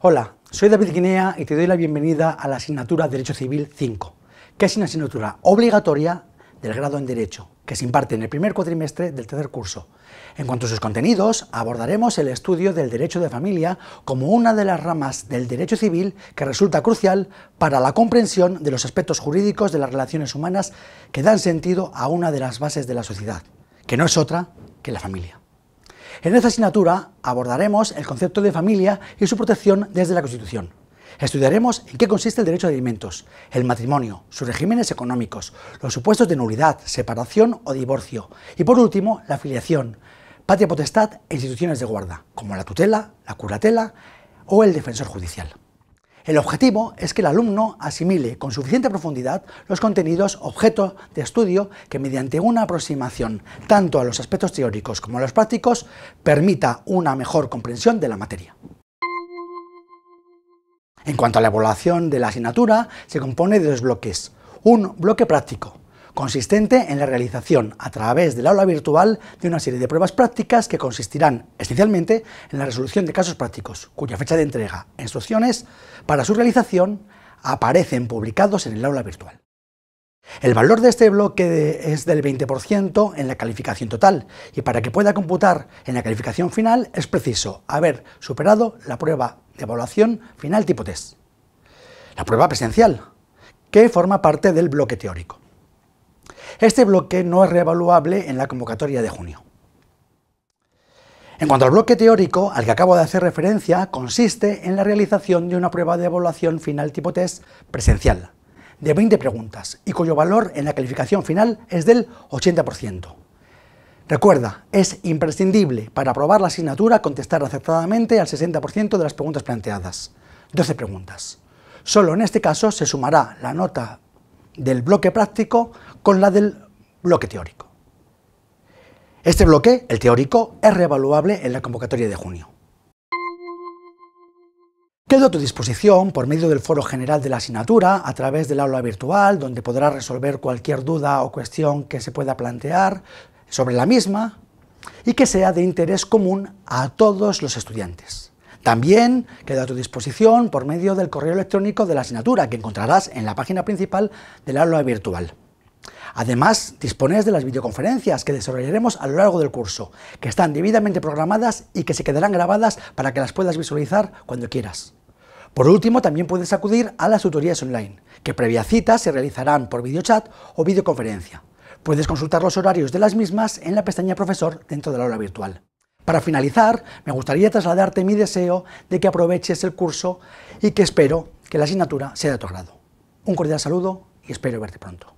Hola, soy David Guinea y te doy la bienvenida a la asignatura Derecho Civil 5, que es una asignatura obligatoria del grado en Derecho, que se imparte en el primer cuatrimestre del tercer curso. En cuanto a sus contenidos, abordaremos el estudio del derecho de familia como una de las ramas del derecho civil que resulta crucial para la comprensión de los aspectos jurídicos de las relaciones humanas que dan sentido a una de las bases de la sociedad, que no es otra que la familia. En esta asignatura abordaremos el concepto de familia y su protección desde la Constitución. Estudiaremos en qué consiste el derecho de alimentos, el matrimonio, sus regímenes económicos, los supuestos de nulidad, separación o divorcio y por último la afiliación, patria potestad e instituciones de guarda, como la tutela, la curatela o el defensor judicial. El objetivo es que el alumno asimile con suficiente profundidad los contenidos objeto de estudio que mediante una aproximación tanto a los aspectos teóricos como a los prácticos permita una mejor comprensión de la materia. En cuanto a la evaluación de la asignatura, se compone de dos bloques. Un bloque práctico, consistente en la realización a través del aula virtual de una serie de pruebas prácticas que consistirán esencialmente en la resolución de casos prácticos, cuya fecha de entrega e instrucciones para su realización aparecen publicados en el aula virtual. El valor de este bloque es del 20% en la calificación total y para que pueda computar en la calificación final es preciso haber superado la prueba de evaluación final tipo test, la prueba presencial, que forma parte del bloque teórico. Este bloque no es reevaluable en la convocatoria de junio. En cuanto al bloque teórico, al que acabo de hacer referencia, consiste en la realización de una prueba de evaluación final tipo test presencial, de 20 preguntas, y cuyo valor en la calificación final es del 80%. Recuerda, es imprescindible para aprobar la asignatura contestar acertadamente al 60% de las preguntas planteadas. 12 preguntas. Solo en este caso se sumará la nota del bloque práctico con la del bloque teórico. Este bloque, el teórico, es reevaluable en la convocatoria de junio. Quedo a tu disposición por medio del foro general de la asignatura, a través del aula virtual, donde podrás resolver cualquier duda o cuestión que se pueda plantear sobre la misma y que sea de interés común a todos los estudiantes. También quedo a tu disposición por medio del correo electrónico de la asignatura que encontrarás en la página principal del aula virtual. Además, dispones de las videoconferencias que desarrollaremos a lo largo del curso, que están debidamente programadas y que se quedarán grabadas para que las puedas visualizar cuando quieras. Por último, también puedes acudir a las tutorías online, que previa cita se realizarán por videochat o videoconferencia. Puedes consultar los horarios de las mismas en la pestaña Profesor dentro del aula virtual. Para finalizar, me gustaría trasladarte mi deseo de que aproveches el curso y que espero que la asignatura sea de tu agrado. Un cordial saludo y espero verte pronto.